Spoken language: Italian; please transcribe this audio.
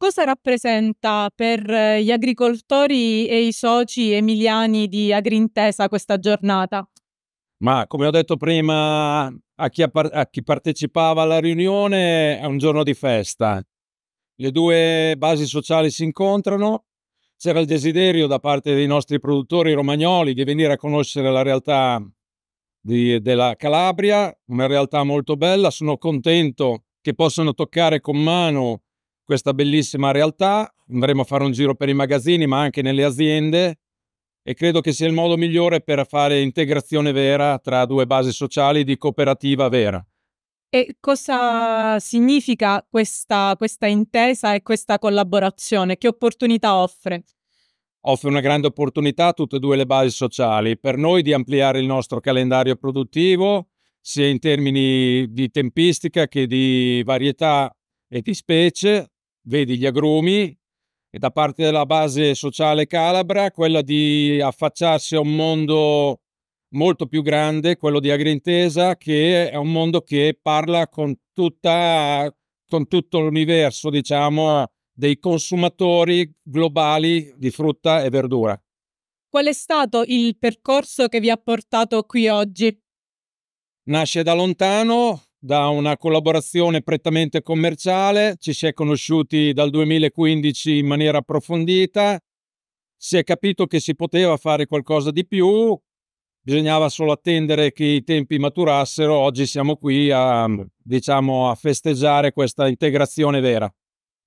cosa rappresenta per gli agricoltori e i soci emiliani di Agrintesa questa giornata? Ma come ho detto prima a chi, a chi partecipava alla riunione è un giorno di festa. Le due basi sociali si incontrano, c'era il desiderio da parte dei nostri produttori romagnoli di venire a conoscere la realtà di, della Calabria, una realtà molto bella. Sono contento che possano toccare con mano questa bellissima realtà. Andremo a fare un giro per i magazzini, ma anche nelle aziende e credo che sia il modo migliore per fare integrazione vera tra due basi sociali di cooperativa vera. E cosa significa questa, questa intesa e questa collaborazione? Che opportunità offre? Offre una grande opportunità a tutte e due le basi sociali, per noi di ampliare il nostro calendario produttivo, sia in termini di tempistica che di varietà e di specie, vedi gli agrumi, e da parte della base sociale calabra quella di affacciarsi a un mondo molto più grande, quello di Agrintesa, che è un mondo che parla con, tutta, con tutto l'universo, diciamo, dei consumatori globali di frutta e verdura. Qual è stato il percorso che vi ha portato qui oggi? Nasce da lontano, da una collaborazione prettamente commerciale, ci si è conosciuti dal 2015 in maniera approfondita, si è capito che si poteva fare qualcosa di più, bisognava solo attendere che i tempi maturassero, oggi siamo qui a, diciamo, a festeggiare questa integrazione vera.